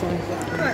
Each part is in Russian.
this one? No.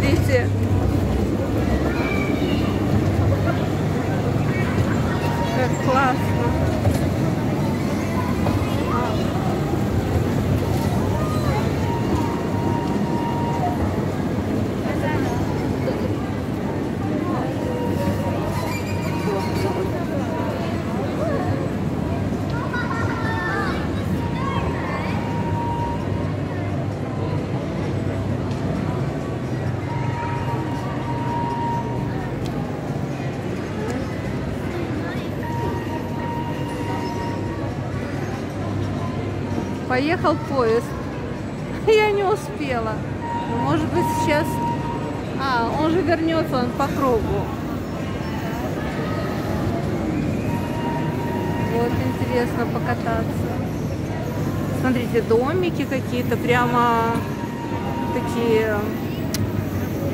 This a class. Поехал поезд. Я не успела. Ну, Может быть сейчас... А, он же вернется он по кругу. Вот интересно покататься. Смотрите, домики какие-то прямо такие,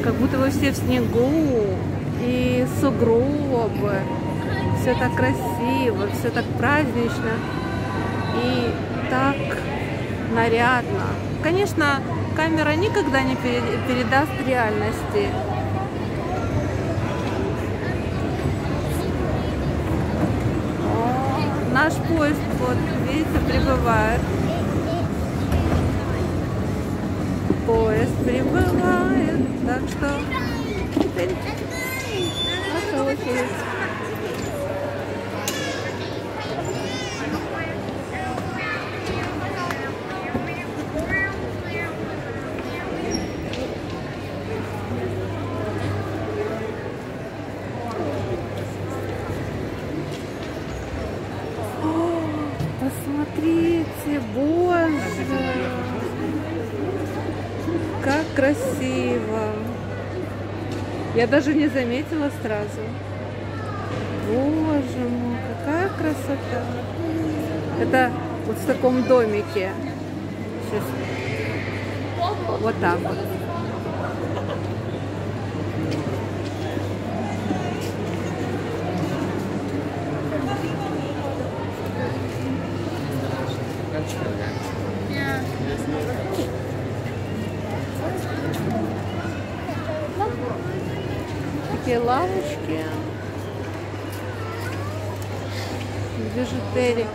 как будто вы все в снегу и сугробы. Все так красиво, все так празднично и так нарядно. Конечно, камера никогда не пере- передаст реальности. Наш поезд, вот, видите, прибывает. Поезд прибывает, так что теперь. О, Посмотрите, боже, как красиво. Я даже не заметила сразу. Боже мой, какая красота. Это вот в таком домике. Сейчас. Вот так вот. Такие лавочки. Бижутерия.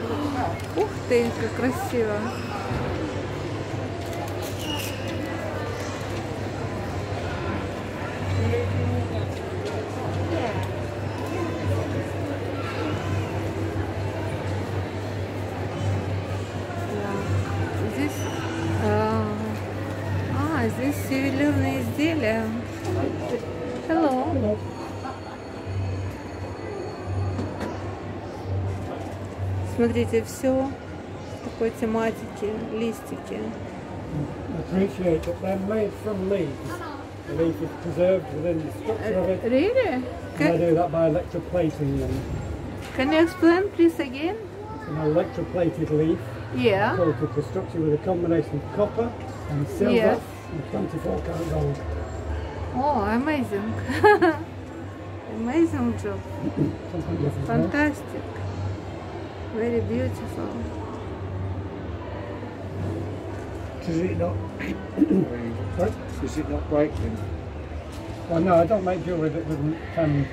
Ух ты, как красиво. Здесь, а, а, здесь ювелирные изделия. Hello. Смотрите, все такой тематики, листики. appreciate that they're made from leaves. The leaf is preserved within the structure of it. Really? And they Can, do that by electroplating them. can you explain please again? It's an electroplated leaf Yeah. coated the structure with a combination of copper and silver Yes. and 24 karat gold. Oh, amazing! amazing job! Fantastic! Very beautiful! Does it not... Does it not break then? Well, no, I don't make jewellery that doesn't, um,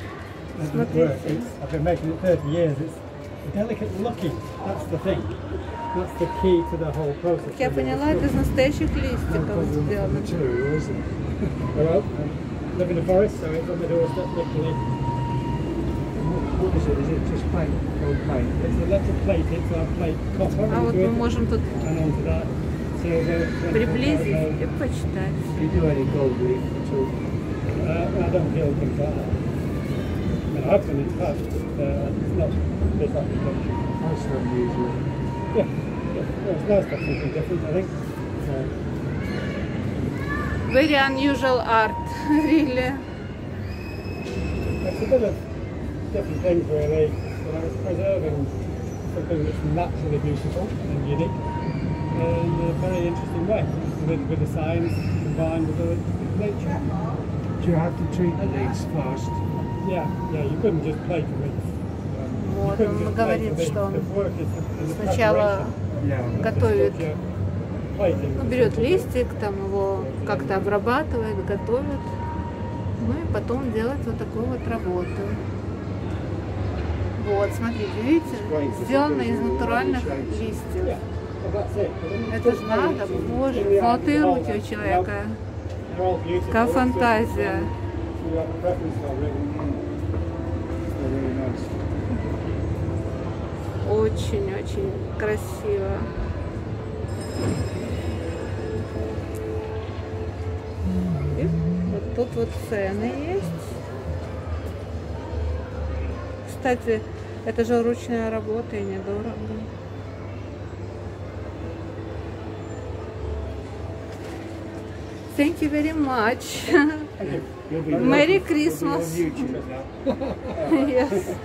work. I've been making it 30 years. It's delicate looking. That's the thing. That's the key to the whole process. Как я поняла, это из настоящих листиков сделано. Material, isn't it? Well, I live in a forest, so it's on the doorstep, literally. What is it? Is it just paint? Gold paint? It's electroplated, so I plate copper А вот into мы it, можем тут and onto that silver. приблизить и почитать. Do you do any gold leaf at all? Uh, I don't feel things like that. I mean, I have done it in the past, but uh, it's not this like production. That's unusual. Yeah, yeah. Well, it's nice to have something different, I think. So, Very unusual art, really. it's a bit of different things, really. You know, it's preserving something that's naturally beautiful and unique in a very interesting way, with, with the science combined with the nature. Do you have to treat the leaves first? Вот он говорит, что он сначала готовит, ну, берет листик, там его как-то обрабатывает, готовит, ну и потом делает вот такую вот работу. Вот, смотрите, видите, сделано из натуральных листьев. Это же надо, боже, золотые руки у человека. Какая фантазия. Очень-очень красиво. И вот тут вот цены есть. Кстати, это же ручная работа и недорого. Thank you very much. Merry Christmas. yes.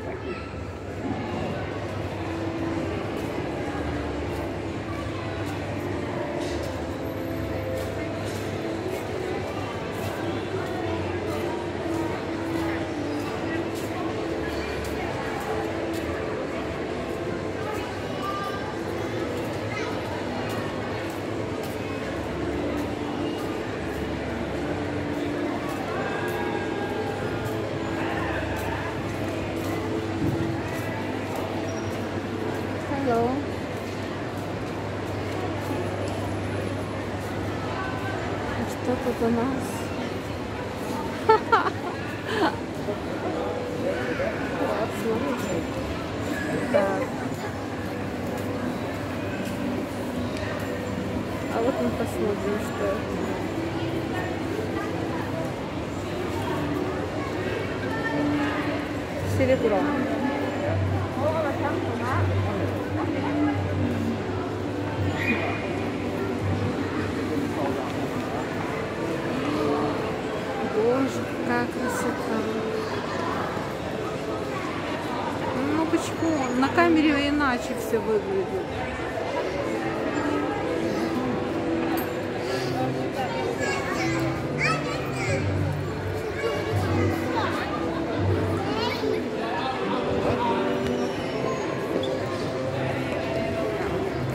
Тут у нас? Вот, смотрите. Так. А вот мы посмотрим, что это. Серебро. Боже, какая красота. Ну почему? На камере иначе все выглядит.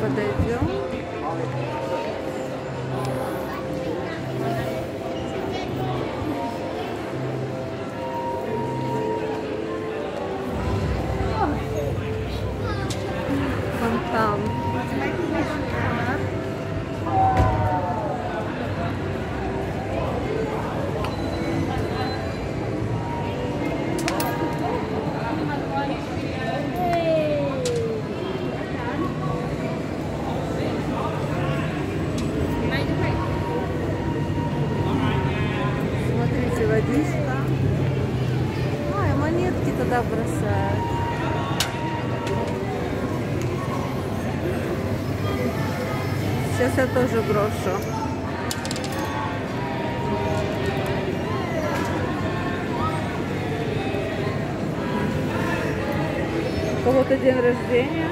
Подойдем. Туда бросают. Сейчас я тоже брошу. У кого-то день рождения.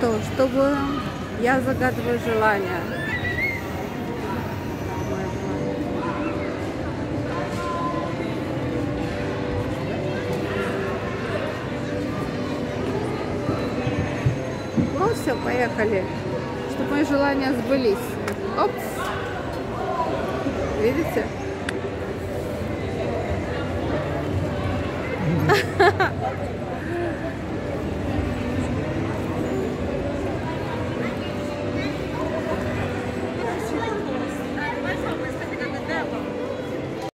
что, чтобы я загадываю желание. Ну все, поехали. Чтобы мои желания сбылись. Опс. Видите?